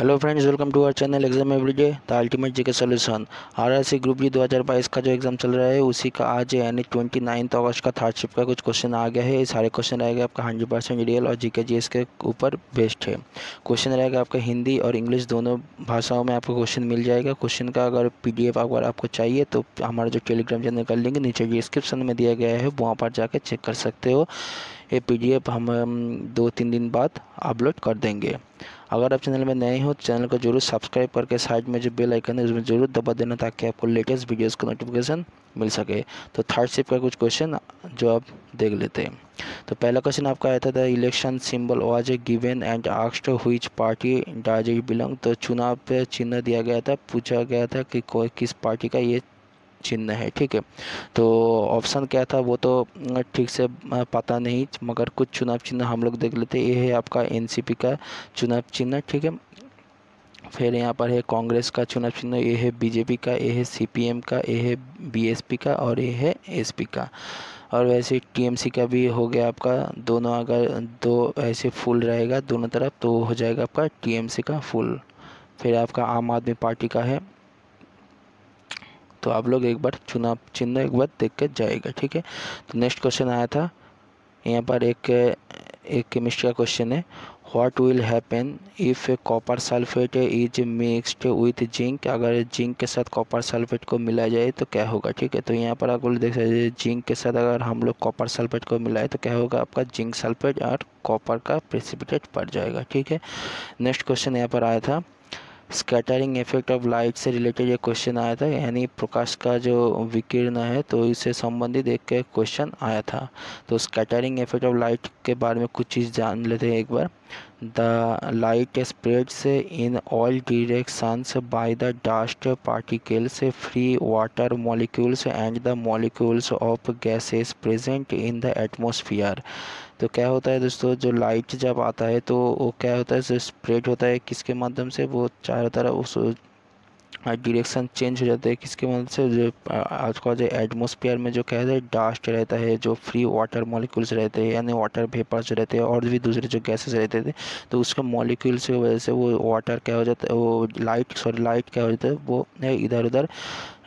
Hello friends welcome to our channel exam everyday the ultimate G K solution R R C group D 2022 का जो exam चल रहा है, उसी का आज यानी ट्वेंटी नाइन्थ अगस्त का थर्ड शिफ्ट का कुछ क्वेश्चन आ गया है। ये सारे क्वेश्चन रहेगा आपका हंड्रेड परसेंट रियल और जी के जी एस के ऊपर बेस्ट है। क्वेश्चन रहेगा आपका हिंदी और इंग्लिश दोनों भाषाओं में आपको क्वेश्चन मिल जाएगा। क्वेश्चन का अगर पी डी अगर आपको चाहिए तो हमारा जो टेलीग्राम चैनल का लिंक नीचे डिस्क्रिप्शन में दिया गया है, वहाँ पर जाकर चेक कर सकते हो। ये पीडीएफ हम दो तीन दिन बाद अपलोड कर देंगे। अगर आप चैनल में नए हो, चैनल को ज़रूर सब्सक्राइब करके साइड में जो बेल आइकन है, उसमें ज़रूर दबा देना ताकि आपको लेटेस्ट वीडियोस का नोटिफिकेशन मिल सके। तो थर्ड शिप का कुछ क्वेश्चन जो आप देख लेते हैं। तो पहला क्वेश्चन आपका आया था election symbol was a given and asked which party does belong तो चुनाव पे चिन्ह दिया गया था, पूछा गया था कि कोई किस पार्टी का ये चिन्ह है, ठीक है? तो ऑप्शन क्या था? वो तो ठीक से पता नहीं, मगर कुछ चुनाव चिन्ह हम लोग देख लेते। ये है आपका एनसीपी का चुनाव चिन्ह, ठीक है? फिर यहाँ पर है कांग्रेस का चुनाव चिन्ह, ये है बीजेपी का, ये है सीपीएम का, ये है बीएसपी का और ये है एसपी का। और वैसे टीएमसी का भी हो गया आपका, दोनों अगर दो ऐसे फुल रहेगा दोनों तरफ़ तो हो जाएगा आपका टीएमसी का फुल फिर आपका आम आदमी पार्टी का है तो आप लोग एक बार चुनाव चिन्ह एक बार देख के जाएगा ठीक है? तो नेक्स्ट क्वेश्चन आया था। यहाँ पर एक एक केमिस्ट्री का क्वेश्चन है। What will happen if copper sulphate is mixed with zinc अगर जिंक के साथ कॉपर सल्फेट को मिला जाए तो क्या होगा, ठीक है? तो यहाँ पर आप लोग देख सकते हैं जिंक के साथ अगर हम लोग कॉपर सल्फेट को मिलाए तो क्या होगा, आपका जिंक सल्फेट और कॉपर का प्रेसिपिटेट पड़ जाएगा, ठीक है? नेक्स्ट क्वेश्चन यहाँ पर आया था। स्कैटरिंग इफ़ेक्ट ऑफ़ लाइट से रिलेटेड ये क्वेश्चन आया था, यानी प्रकाश का जो विकिरण है तो इससे संबंधित एक क्वेश्चन आया था। तो स्कैटरिंग इफ़ेक्ट ऑफ़ लाइट के बारे में कुछ चीज़ जान लेते हैं एक बार। The light spreads in all directions by the dust particles free water molecules and the molecules of gases present in the atmosphere तो क्या होता है दोस्तों, जो लाइट जब आता है तो वो क्या होता है स्प्रेड होता है किसके माध्यम से? वो चारों तरफ़ उस डायरेक्शन चेंज हो जाता है किसके मदद से? जो आज का जो एटमोसफियर में जो कहते हैं डास्ट रहता है, जो फ्री वाटर मॉलिक्यूल्स रहते हैं, यानी वाटर वेपर्स जो रहते हैं, और भी दूसरे जो गैसेस रहते थे तो उसके मॉलिक्यूल्स की वजह से वो वाटर क्या हो जाता है, वो लाइट सॉरी लाइट क्या हो जाता है, वो इधर उधर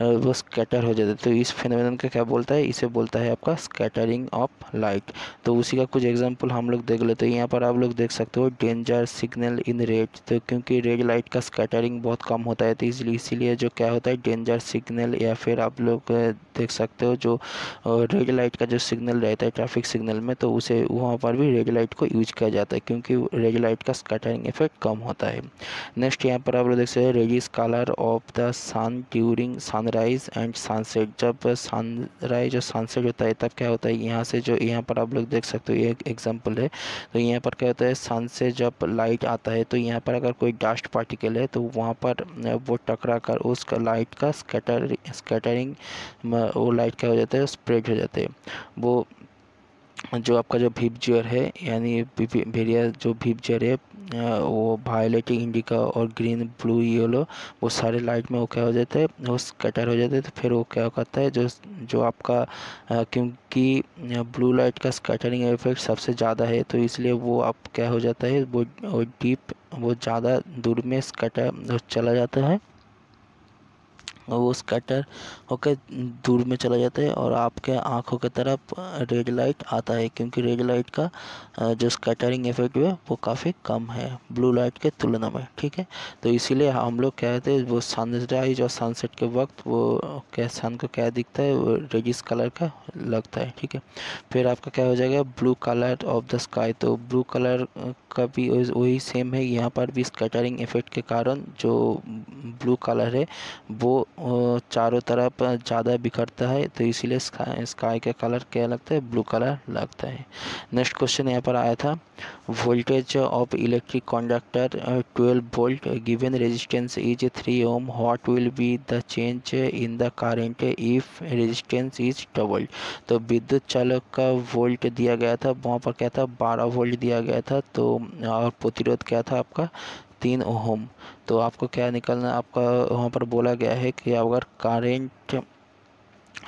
वो स्कैटर हो जाता है। तो इस फिनोमिनन का क्या बोलता है? इसे बोलता है आपका स्कैटरिंग ऑफ़ लाइट तो उसी का कुछ एग्जांपल हम लोग देख लेते हैं। यहाँ पर आप लोग देख सकते हो डेंजर सिग्नल इन रेड तो क्योंकि रेड लाइट का स्कैटरिंग बहुत कम होता है तो इसलिए इसीलिए जो क्या होता है डेंजर सिग्नल या फिर आप लोग देख सकते हो जो रेड लाइट का जो सिग्नल रहता है ट्रैफ़िक सिग्नल में तो उसे वहाँ पर भी रेड लाइट को यूज़ किया जाता है, क्योंकि रेड लाइट का स्कैटरिंग इफ़ेक्ट कम होता है। नेक्स्ट यहाँ पर आप लोग देख सकते हैं reddish colour of the sun during sun sunrise and sunset जब सनराइज और सनसेट होता है, तब क्या होता है, यहाँ से जो, यहाँ पर आप लोग देख सकते हो, ये एक एग्ज़ाम्पल है। तो यहाँ पर क्या होता है सन से जब लाइट आता है तो यहाँ पर अगर कोई डस्ट पार्टिकल है तो वहाँ पर वो टकरा कर उस लाइट का स्कैटर स्कैटरिंग वो लाइट क्या हो जाता है स्प्रेड हो जाते हैं। वो जो आपका जो भिपजियर है यानी भेरिया जो भीप भिपजियर है वो वायलेट इंडिका और ग्रीन ब्लू येलो वो सारे लाइट में वो क्या हो जाता है वो स्कैटर हो जाता है तो फिर वो क्या करता है जो जो आपका क्योंकि ब्लू लाइट का स्कैटरिंग इफ़ेक्ट सबसे ज़्यादा है तो इसलिए वो आप क्या हो जाता है वो, वो डीप वो ज़्यादा दूर में स्कैटर चला जाता है। वो स्कैटर होकर दूर में चला जाता है और आपके आँखों की तरफ़ रेड लाइट आता है क्योंकि रेड लाइट का जो स्कैटरिंग इफ़ेक्ट है, वो काफ़ी कम है ब्लू लाइट के तुलना में, ठीक है? तो इसीलिए हम लोग कहते हैं वो सनराइज और सनसेट के वक्त वो क्या सन को क्या दिखता है, वो रेडिस कलर का लगता है, ठीक है? फिर आपका क्या हो जाएगा blue colour of the sky तो ब्लू कलर का भी वही सेम है। यहाँ पर भी स्कैटरिंग इफ़ेक्ट के कारण जो ब्लू कलर है, वो चारों तरफ़ ज़्यादा बिखरता है तो इसीलिए स्काई स्काई का कलर क्या लगता है? ब्लू कलर लगता है। नेक्स्ट क्वेश्चन यहाँ पर आया था। Voltage of electric conductor 12 volt given resistance is 3 ohm what will be the change in the current if resistance is doubled तो विद्युत चालक का वोल्ट दिया गया था, वहाँ पर क्या था? 12 वोल्ट दिया गया था तो और प्रतिरोध क्या था आपका? तीन ओहम। तो आपको क्या निकलना आपका वहाँ पर बोला गया है कि अगर करेंट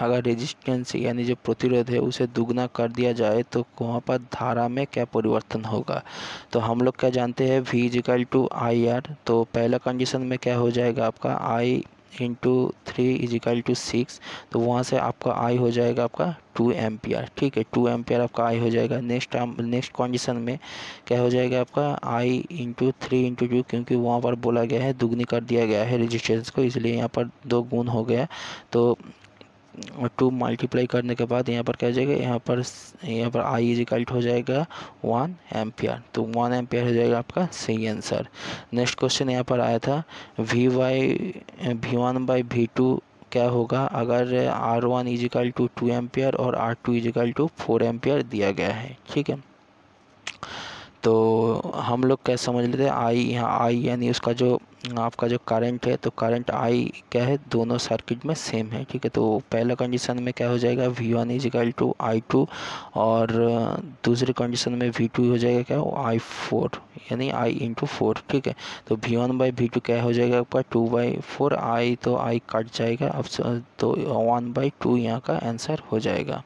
अगर रेजिस्टेंस यानी जो प्रतिरोध है, उसे दुगना कर दिया जाए तो वहाँ पर धारा में क्या परिवर्तन होगा? तो हम लोग क्या जानते हैं? V is equal to I R तो पहला कंडीशन में क्या हो जाएगा आपका? I into three is equal to six तो वहाँ से आपका आई हो जाएगा आपका टू एम्पियर ठीक है? टू एम्पियर आपका आई हो जाएगा। नेक्स्ट नेक्स्ट कंडीशन में क्या हो जाएगा आपका? I into three into two क्योंकि वहाँ पर बोला गया है, दुगनी कर दिया गया है रजिस्ट्रेशन को, इसलिए यहाँ पर दो गुण हो गया। तो टू मल्टीप्लाई करने के बाद यहाँ पर क्या हो जाएगा? यहाँ पर यहाँ पर आई इज़ इक्वल हो जाएगा वन एम्पियर तो वन एम्पियर हो जाएगा आपका सही आंसर नेक्स्ट क्वेश्चन यहाँ पर आया था V why V one by V two क्या होगा? अगर R one is equal to two ampere और R two is equal to four ampere दिया गया है, ठीक है? तो हम लोग क्या समझ लेते हैं? आई यहाँ आई यानी उसका जो आपका जो करंट है तो करंट आई क्या है? दोनों सर्किट में सेम है, ठीक है? तो पहला कंडीशन में क्या हो जाएगा? V one is equal to I two और दूसरे कंडीशन में वी टू हो जाएगा क्या? आई फोर यानी आई इंटू फोर ठीक है? तो V one by V two क्या हो जाएगा आपका? टू बाई फोर आई तो आई कट जाएगा। अब तो वन बाई टू यहाँ का आंसर हो जाएगा।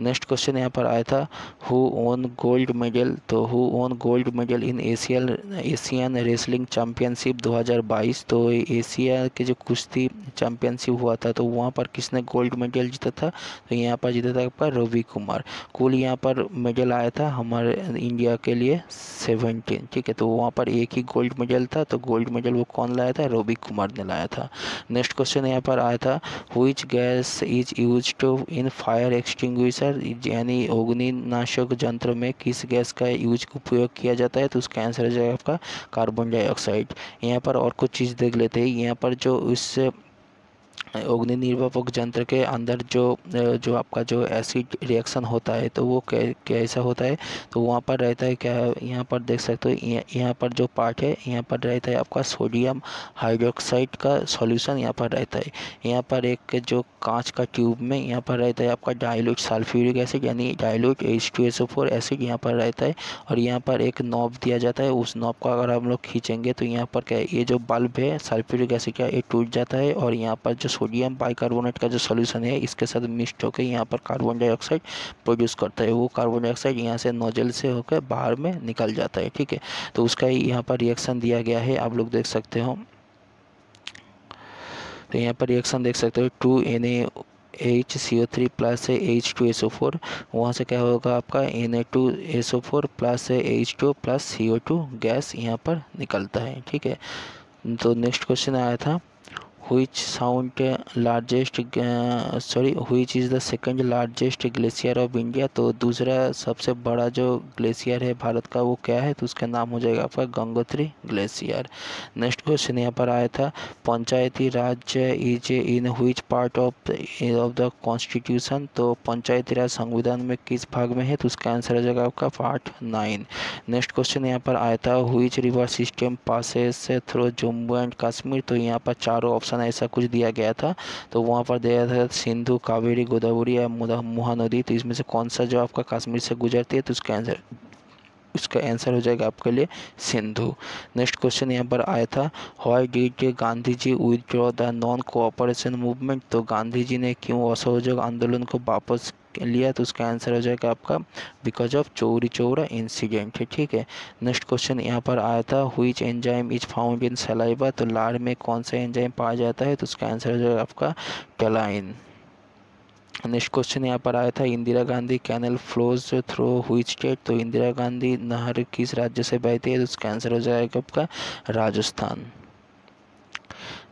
नेक्स्ट क्वेश्चन यहाँ पर आया था हु ओन गोल्ड मेडल तो who won gold medal in Asian Asian wrestling championship 2022 तो एशिया के जो कुश्ती चैम्पियनशिप हुआ था तो वहाँ पर किसने गोल्ड मेडल जीता था? तो यहाँ पर जीता था आपका रवि कुमार। कुल यहाँ पर मेडल आया था हमारे इंडिया के लिए सेवेंटीन ठीक है? तो वहाँ पर एक ही गोल्ड मेडल था तो गोल्ड मेडल वो कौन लाया था? रवि कुमार ने लाया था। नेक्स्ट क्वेश्चन यहाँ पर आया था which gas is used to in fire extinguisher यानी अग्निनाशक यंत्र में किस गैस का यूज़ उपयोग किया जाता है? तो उसका आंसर हो जाएगा आपका कार्बन डाइऑक्साइड यहाँ पर और कुछ चीज़ देख लेते हैं। यहाँ पर जो इस अग्नि निर्वापक यंत्र के अंदर जो जो आपका जो एसिड रिएक्शन होता है तो वो कैसा होता है तो वहाँ पर रहता है क्या यहाँ पर देख सकते हो यहाँ पर जो पार्ट है यहाँ पर रहता है आपका सोडियम हाइड्रोक्साइड का सॉल्यूशन यहाँ पर रहता है यहाँ पर एक जो कांच का ट्यूब में यहाँ पर रहता है आपका डाइल्यूट सल्फ्यूरिक एसिड यानी डाइल्यूट एच एसिड यहाँ पर रहता है और यहाँ पर एक नॉब दिया जाता है उस नॉब को अगर हम लोग खींचेंगे तो यहाँ पर क्या ये जो बल्ब है सल्फ्यूरिक एसिड का ये टूट जाता है और यहाँ पर जो सोडियम बाइकार्बोनेट का जो सोल्यूशन है, इसके साथ मिक्सड होकर यहाँ पर कार्बन डाइऑक्साइड प्रोड्यूस करता है। वो कार्बन डाइऑक्साइड यहाँ से नोजल से होकर बाहर में निकल जाता है, ठीक है? तो उसका यहाँ पर रिएक्शन दिया गया है, आप लोग देख सकते हो। तो यहाँ पर रिएक्शन देख सकते हो two N H C O three plus है H two S O four वहाँ से क्या होगा आपका? N A two S O four plus है H two plus C O two gas यहाँ पर निकलता है, ठीक है? तो नेक्स्ट क्वेश्चन आया था। Which sound largest sorry which is the second largest glacier of India तो दूसरा सबसे बड़ा जो ग्लेशियर है भारत का, वो क्या है? तो उसका नाम हो जाएगा आपका गंगोत्री ग्लेशियर नेक्स्ट क्वेश्चन यहाँ पर आया था, Panchayati Raj is in which part of of the constitution तो पंचायती राज संविधान में किस भाग में है? तो उसका आंसर हो जाएगा आपका पार्ट नाइन नेक्स्ट क्वेश्चन यहाँ पर आया था which river system passes through Jammu and Kashmir तो यहाँ पर चारों ऑप्शन ऐसा कुछ दिया गया था। तो वहाँ पर दिया था सिंधु, कावेरी, गोदावरी या महानदी। तो इसमें से कौन सा जो आपका कश्मीर से गुजरती है तो उसका आंसर उसका आंसर हो जाएगा आपके लिए सिंधु। नेक्स्ट क्वेश्चन यहाँ पर आया था why did Gandhi ji withdraw the non cooperation movement तो गांधी जी ने क्यों असहयोग आंदोलन को वापस लिया तो उसका आंसर हो जाएगा आपका बिकॉज़ ऑफ़ चोरी चोरा इंसिडेंट है ठीक है? नेक्स्ट क्वेश्चन यहाँ पर आया था which enzyme is found in saliva तो लार में कौन सा एंजाइम पाया जाता है? तो उसका आंसर हो जाएगा आपका टेलाइन। नेक्स्ट क्वेश्चन यहाँ पर आया था, Indira Gandhi canal flows through which state तो इंदिरा गांधी नहर किस राज्य से बहती है? तो उसका आंसर हो जाएगा आपका राजस्थान।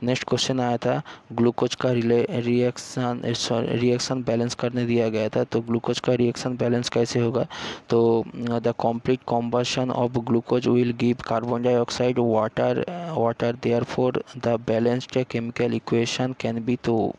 नेक्स्ट क्वेश्चन आया था, ग्लूकोज का रिएक्शन सॉरी रिएक्शन बैलेंस करने दिया गया था तो ग्लूकोज का रिएक्शन बैलेंस कैसे होगा? तो the complete combustion of glucose will give carbon dioxide, water water therefore the balanced chemical equation can be तो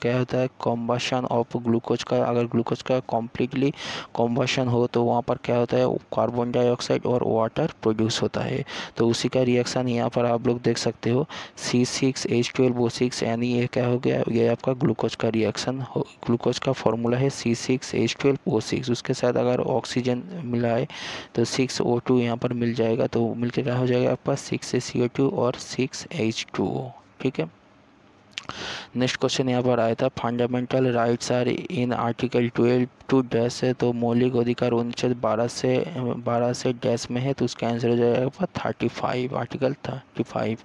क्या होता है? कॉम्बशन ऑफ़ ग्लूकोज का, अगर ग्लूकोज का कम्प्लीटली कॉम्बशन हो तो वहाँ पर क्या होता है? कार्बन डाइऑक्साइड और वाटर प्रोड्यूस होता है। तो उसी का रिएक्शन यहाँ पर आप लोग देख सकते हो। C six H twelve O six यानी ये क्या हो गया? ये आपका ग्लूकोज का रिएक्शन हो ग्लूकोज का फॉर्मूला है C six H twelve O six उसके साथ अगर ऑक्सीजन मिला है तो सिक्स ओ टू यहाँ पर मिल जाएगा तो मिलकर क्या हो जाएगा आपका? सिक्स सी ओ टू और सिक्स एच टू ओ ठीक है? नेक्स्ट क्वेश्चन यहाँ पर आया था fundamental rights are in article twelve to dash है तो मौलिक अधिकार अनुच्छेद बारह से बारह से डैश में है तो उसका आंसर हो जाएगा thirty five article thirty five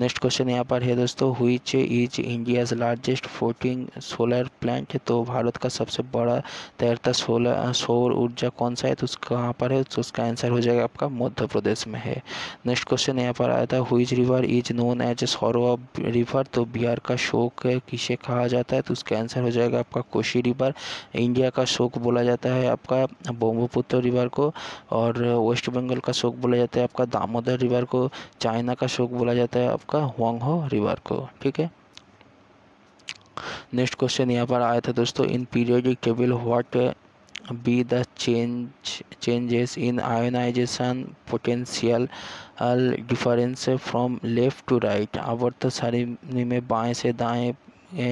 next question यहाँ पर है दोस्तों which is India's largest floating solar plant तो भारत का सबसे बड़ा तैरता सोलर सौर ऊर्जा कौन सा है तो उसका कहाँ पर है तो उसका आंसर हो जाएगा आपका मध्य प्रदेश में है। नेक्स्ट क्वेश्चन यहाँ पर आया था which river is known as sorrow river तो बिहार का शोक किसे कहा जाता है तो उसका आंसर हो जाएगा आपका कोशी रिवर। इंडिया का शोक बोला जाता है आपका ब्रह्मपुत्र रिवर को और वेस्ट बंगाल का शोक बोला जाता है आपका दामोदर रिवर को। चाइना का शोक बोला जाता है आपका हुआंगहो रिवर को। ठीक है? नेक्स्ट क्वेश्चन यहाँ पर आया था दोस्तों in periodic table what be the change changes in ionization potential difference from left to right आवर्त सारणी में बाएँ से दाएँ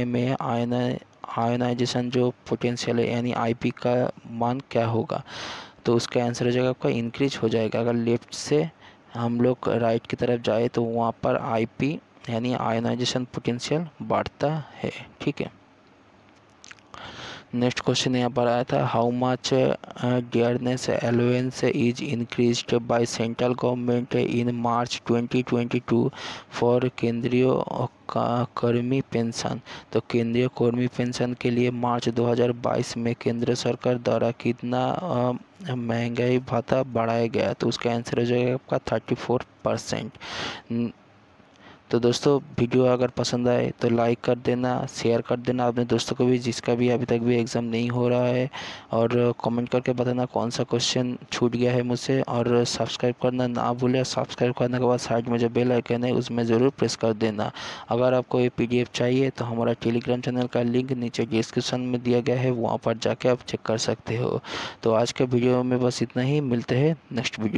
में आयन आयोनाइजेशन जो पोटेंशियल है, यानी आईपी का मान क्या होगा? तो उसका आंसर हो जाएगा, आपका इंक्रीज हो जाएगा। अगर लेफ़्ट से हम लोग राइट की तरफ़ जाए तो वहाँ पर आईपी यानी आयोनाइजेशन पोटेंशियल बढ़ता है। ठीक है? नेक्स्ट क्वेश्चन यहाँ पर आया था how much dearness allowance is increase by central government in March 2022 for केंद्रीय कर्मी पेंशन? तो केंद्रीय कर्मी पेंशन के लिए मार्च 2022 में केंद्र सरकार द्वारा कितना महँगाई भत्ता बढ़ाया गया? तो उसका आंसर हो जाएगा आपका थर्टी फोर परसेंट तो दोस्तों, वीडियो अगर पसंद आए तो लाइक कर देना शेयर कर देना अपने दोस्तों को भी जिसका भी अभी तक भी एग्ज़ाम नहीं हो रहा है। और कमेंट करके बताना कौन सा क्वेश्चन छूट गया है मुझसे। और सब्सक्राइब करना ना भूलें सब्सक्राइब करने के बाद साइड में जो बेल आइकन है, उसमें ज़रूर प्रेस कर देना। अगर आपको ये पीडीएफ चाहिए तो हमारा टेलीग्राम चैनल का लिंक नीचे डिस्क्रिप्शन में दिया गया है, वहाँ पर जाके आप चेक कर सकते हो। तो आज के वीडियो में बस इतना ही, मिलते हैं नेक्स्ट वीडियो